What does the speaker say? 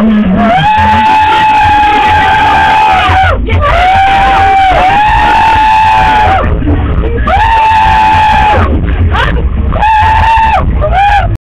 Gracias.